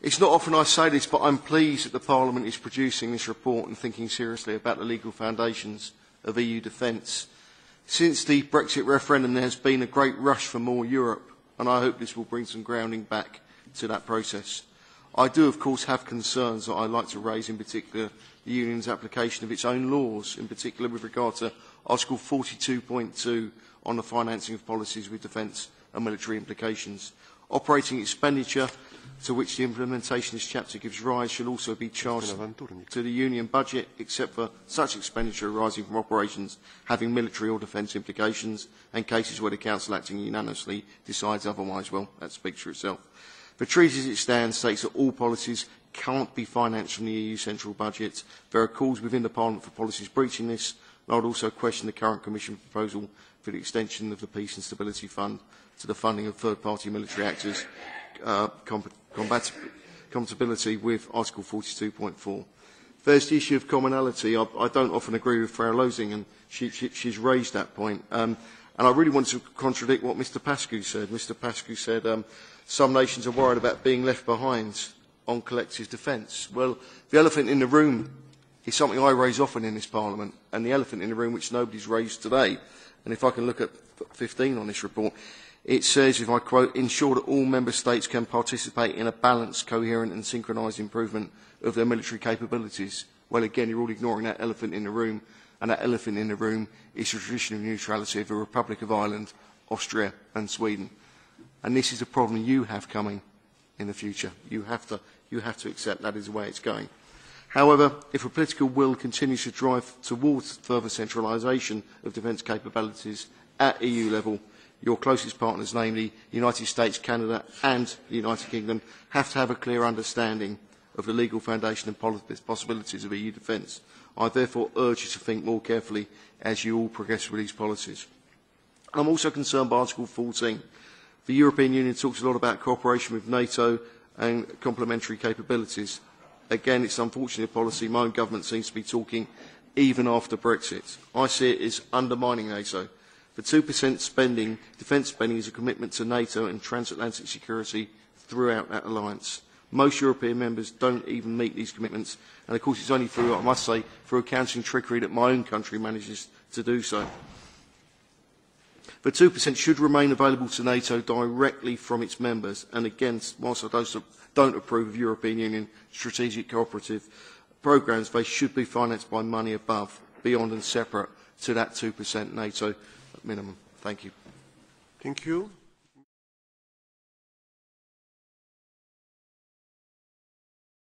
It's not often I say this, but I'm pleased that the Parliament is producing this report and thinking seriously about the legal foundations of EU defence. Since the Brexit referendum, there has been a great rush for more Europe, and I hope this will bring some grounding back to that process. I do, of course, have concerns that I'd like to raise, in particular, the Union's application of its own laws, in particular with regard to Article 42.2 on the financing of policies with defence and military implications. Operating expenditure to which the implementation of this chapter gives rise shall also be charged to the Union budget, except for such expenditure arising from operations having military or defence implications, and cases where the Council acting unanimously decides otherwise. Well, that speaks for itself. The treaty as it stands states that all policies can't be financed from the EU central budget. There are calls within the Parliament for policies breaching this, and I would also question the current Commission proposal for the extension of the Peace and Stability Fund to the funding of third-party military actors uh, compatibility with Article 42.4. First issue of commonality. I, I don't often agree with Frau Lösing, and she, she, she's raised that point. Um, and I really want to contradict what Mr Pascu said. Mr Pascu said um, some nations are worried about being left behind on collective defence. Well, the elephant in the room is something I raise often in this Parliament, and the elephant in the room which nobody's raised today. And if I can look at 15 on this report, It says, if I quote, ensure that all member states can participate in a balanced, coherent and synchronised improvement of their military capabilities. Well, again, you're all ignoring that elephant in the room, and that elephant in the room is the traditional neutrality of the Republic of Ireland, Austria and Sweden. And this is a problem you have coming in the future. You have to, you have to accept that is the way it's going. However, if a political will continues to drive towards further centralisation of defence capabilities at EU level, your closest partners, namely the United States, Canada and the United Kingdom, have to have a clear understanding of the legal foundation and possibilities of EU defence. I therefore urge you to think more carefully as you all progress with these policies. I am also concerned by Article 14. The European Union talks a lot about cooperation with NATO and complementary capabilities. Again, it's unfortunate policy. My own government seems to be talking even after Brexit. I see it as undermining NATO The 2% spending, defence spending is a commitment to NATO and transatlantic security throughout that alliance. Most European members don't even meet these commitments, and of course it's only through, I must say, through accounting trickery that my own country manages to do so. The 2% should remain available to NATO directly from its members, and again, whilst I don't, don't approve of European Union strategic cooperative programmes, they should be financed by money above, beyond and separate to that 2% NATO minimum. Thank you. Thank you.